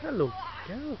Hello, cow.